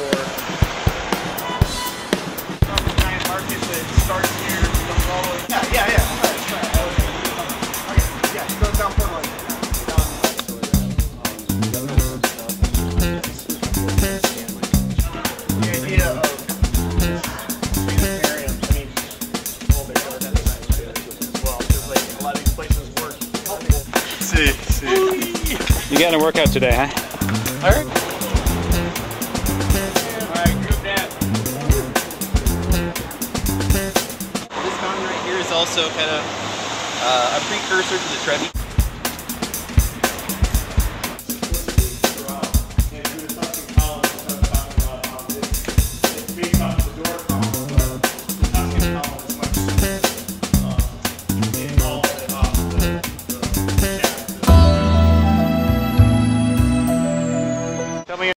for from the giant market that starts here, comes all the way. Yeah, yeah, yeah. See, see. You getting a workout today, huh? All right. Also kind of uh, a precursor to the Trevi.